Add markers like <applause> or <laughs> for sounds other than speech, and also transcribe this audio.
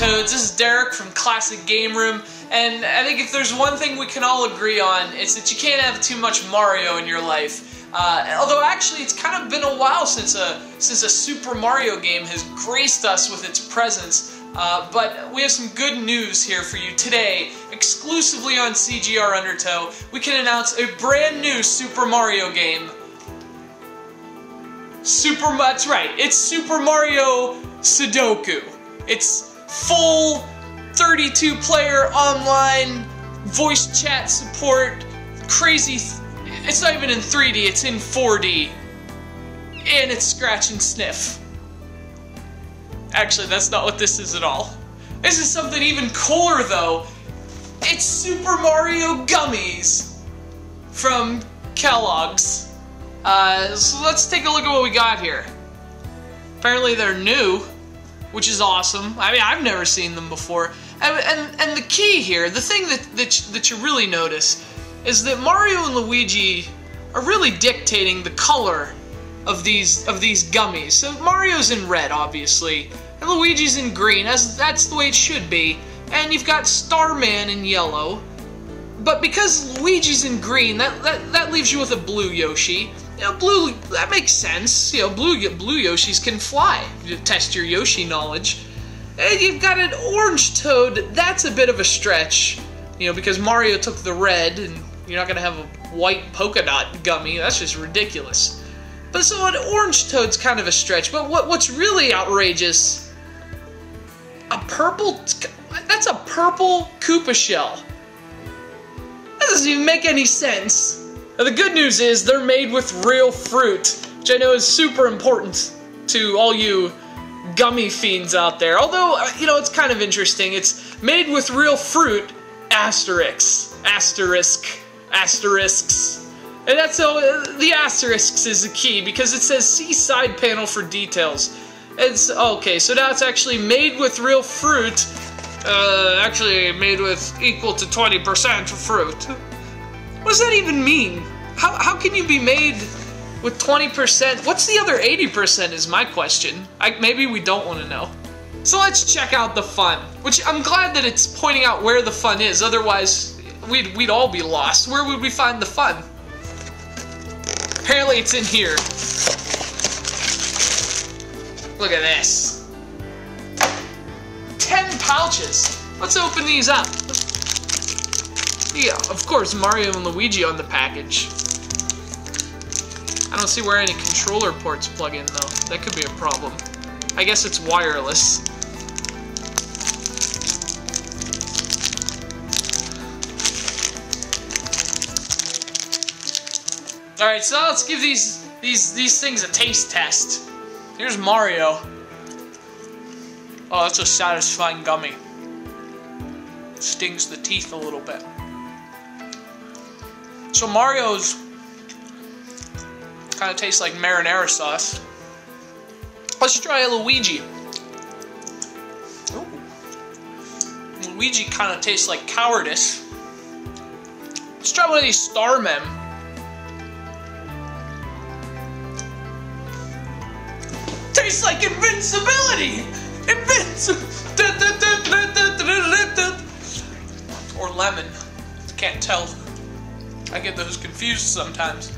Woods. This is Derek from Classic Game Room, and I think if there's one thing we can all agree on, it's that you can't have too much Mario in your life. Uh, although actually, it's kind of been a while since a since a Super Mario game has graced us with its presence. Uh, but we have some good news here for you today, exclusively on CGR Undertow. We can announce a brand new Super Mario game. Super, that's right, it's Super Mario Sudoku. It's full 32 player online voice chat support, crazy. it's not even in 3D, it's in 4D. And it's scratch and sniff. Actually, that's not what this is at all. This is something even cooler though. It's Super Mario Gummies from Kellogg's. Uh, so let's take a look at what we got here. Apparently they're new, which is awesome. I mean, I've never seen them before. And, and, and the key here, the thing that, that, you, that you really notice, is that Mario and Luigi are really dictating the color of these of these gummies. So Mario's in red, obviously, and Luigi's in green, as that's the way it should be. And you've got Starman in yellow. But because Luigi's in green, that, that, that leaves you with a blue Yoshi. You know, blue, that makes sense. You know, blue, blue Yoshis can fly. You test your Yoshi knowledge. And you've got an orange toad, that's a bit of a stretch. You know, because Mario took the red, and you're not gonna have a white polka dot gummy. That's just ridiculous. But so an orange toad's kind of a stretch. But what, what's really outrageous, a purple, that's a purple Koopa shell. That doesn't even make any sense. Now, the good news is they're made with real fruit, which I know is super important to all you gummy fiends out there. Although, uh, you know, it's kind of interesting. It's made with real fruit, asterisk, asterisk, asterisks. And that's all, uh, the asterisks is the key because it says see side panel for details. It's, okay, so now it's actually made with real fruit, uh, actually made with equal to 20% fruit. <laughs> What does that even mean? How, how can you be made with 20%? What's the other 80% is my question. I, maybe we don't want to know. So let's check out the fun, which I'm glad that it's pointing out where the fun is, otherwise we'd, we'd all be lost. Where would we find the fun? Apparently it's in here. Look at this. 10 pouches. Let's open these up. Yeah, of course, Mario and Luigi on the package. I don't see where any controller ports plug in, though. That could be a problem. I guess it's wireless. Alright, so let's give these, these, these things a taste test. Here's Mario. Oh, that's a satisfying gummy. Stings the teeth a little bit. So Mario's kind of tastes like marinara sauce. Let's try a Luigi. Ooh. Luigi kind of tastes like cowardice. Let's try one of these Starmen. Tastes like invincibility! Invincible! <laughs> Or lemon. Can't tell. I get those confused sometimes.